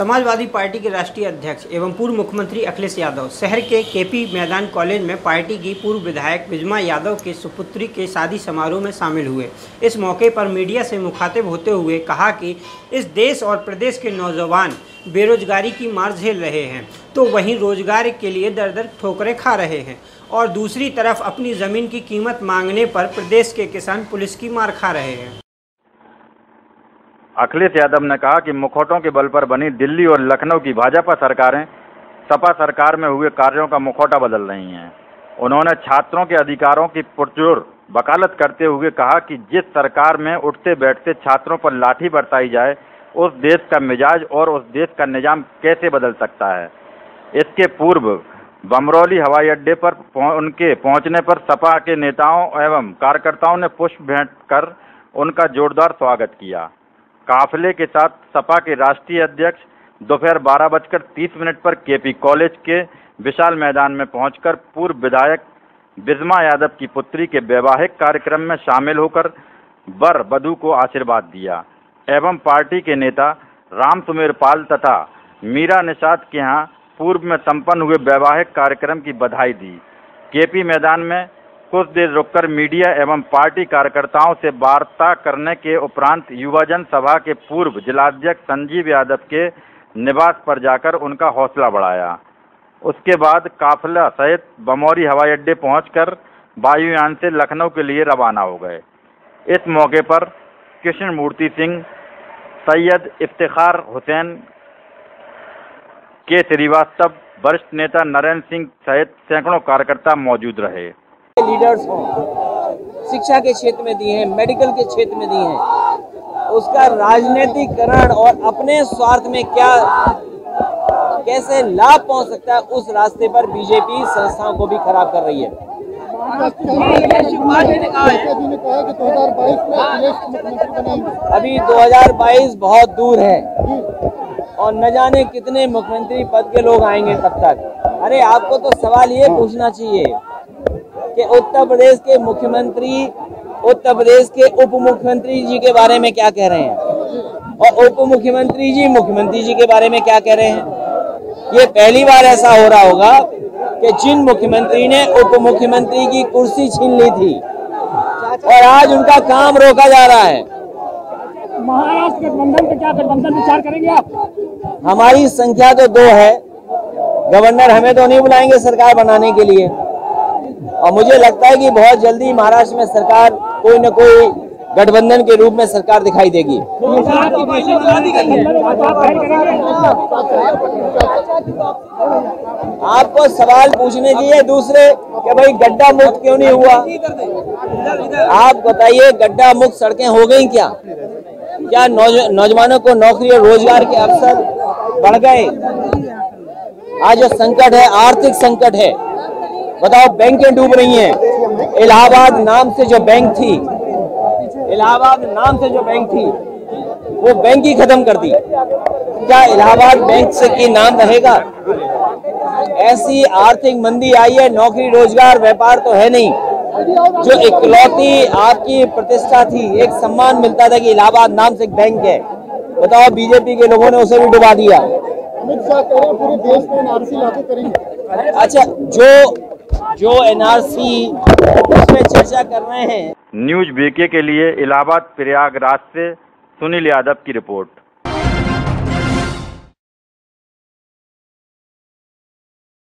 Samajwadi party के राष्ट्रीय अध्यक्ष एवं पूर्व मुख्यमंत्री अखिलेश यादव। शहर के केपी मैदान कॉलेज में पार्टी की पूर्व विधायक विजमा यादव के सुपुत्री के शादी समारोह में शामिल हुए। इस मौके पर मीडिया से मुखातिब होते हुए कहा कि इस देश और प्रदेश के नौजवान बेरोजगारी की मार झेल रहे हैं तो वहीं रोज़गार के लिए दर दर ठोकरें खा रहे हैं और दूसरी तरफ़ अपनी ज़मीन की कीमत मांगने पर प्रदेश के किसान पुलिस की मार खा रहे हैं। अखिलेश यादव ने कहा कि मुखौटों के बल पर बनी दिल्ली और लखनऊ की भाजपा सरकारें सपा सरकार में हुए कार्यों का मुखौटा बदल रही हैं। उन्होंने छात्रों के अधिकारों की पुरजोर वकालत करते हुए कहा कि जिस सरकार में उठते बैठते छात्रों पर लाठी बरसाई जाए, उस देश का मिजाज और उस देश का निज़ाम कैसे बदल सकता है? इसके पूर्व बमरौली हवाई अड्डे पर उनके पहुँचने पर सपा के नेताओं एवं कार्यकर्ताओं ने पुष्प भेंट कर उनका जोरदार स्वागत किया। काफिले के साथ सपा के राष्ट्रीय अध्यक्ष दोपहर बारह बजकर तीस मिनट पर केपी कॉलेज के विशाल मैदान में पहुंचकर पूर्व विधायक बिजमा यादव की पुत्री के वैवाहिक कार्यक्रम में शामिल होकर वर वधु को आशीर्वाद दिया। एवं पार्टी के नेता राम सुमेर पाल तथा मीरा निषाद के यहाँ पूर्व में संपन्न हुए वैवाहिक कार्यक्रम की बधाई दी। केपी मैदान में कुछ देर रुककर मीडिया एवं पार्टी कार्यकर्ताओं से वार्ता करने के उपरांत युवाजन सभा के पूर्व जिलाध्यक्ष संजीव यादव के निवास पर जाकर उनका हौसला बढ़ाया। उसके बाद काफिला सहित बमौरी हवाई अड्डे पहुंचकर वायुयान से लखनऊ के लिए रवाना हो गए। इस मौके पर कृष्ण मूर्ति सिंह, सैयद इफ्तार हुसैन, के श्रीवास्तव, वरिष्ठ नेता नरेंद्र सिंह सहित सैकड़ों कार्यकर्ता मौजूद रहे। लीडर्स हों, शिक्षा के क्षेत्र में दिए हैं मेडिकल के क्षेत्र में दिए हैं, उसका राजनीतिकरण और अपने स्वार्थ में क्या, कैसे लाभ पहुँच सकता है, उस रास्ते पर बीजेपी संस्थाओं को भी खराब कर रही है। अभी 2022 बहुत दूर है और न जाने कितने मुख्यमंत्री पद के लोग आएँगे तब तक। अरे, आपको तो सवाल ये पूछना चाहिए कि उत्तर प्रदेश के मुख्यमंत्री उत्तर प्रदेश के उप मुख्यमंत्री जी के बारे में क्या कह रहे हैं? और उप मुख्यमंत्री जी मुख्यमंत्री जी के बारे में क्या कह रहे हैं? ये पहली बार ऐसा हो रहा होगा कि जिन मुख्यमंत्री ने उप मुख्यमंत्री की कुर्सी छीन ली थी और आज उनका काम रोका जा रहा है। महाराष्ट्र गठबंधन का क्या गठबंधन विचार करेंगे आप? हमारी संख्या तो दो है। गवर्नर हमें तो नहीं बुलाएँगे सरकार बनाने के लिए। और मुझे लगता है कि बहुत जल्दी महाराष्ट्र में सरकार कोई न कोई गठबंधन के रूप में सरकार दिखाई देगी। आपको सवाल पूछने चाहिए दूसरे कि भाई गड्ढा मुक्त क्यों नहीं हुआ? आप बताइए, गड्ढा मुक्त सड़कें हो गई क्या? क्या नौजवानों को नौकरी और रोज़गार के अवसर बढ़ गए? आज जो संकट है, आर्थिक संकट है बताओ बैंकें डूब रही हैं। इलाहाबाद नाम से जो बैंक थी इलाहाबाद नाम से जो बैंक थी वो बैंक ही खत्म कर दी। क्या इलाहाबाद बैंक से की नाम रहेगा? ऐसी आर्थिक मंदी आई है नौकरी रोज़गार व्यापार तो है नहीं। जो इकलौती आपकी प्रतिष्ठा थी एक सम्मान मिलता था कि इलाहाबाद नाम से एक बैंक है। बताओ बीजेपी के लोगों ने उसे भी डुबा दिया। अमित शाह कह रहे हैं पूरे देश में एनआरसी लागू करेंगे। अच्छा जो जो एनआरसी उसमें चर्चा कर रहे हैं। न्यूज़ बीके के लिए इलाहाबाद प्रयागराज से सुनील यादव की रिपोर्ट।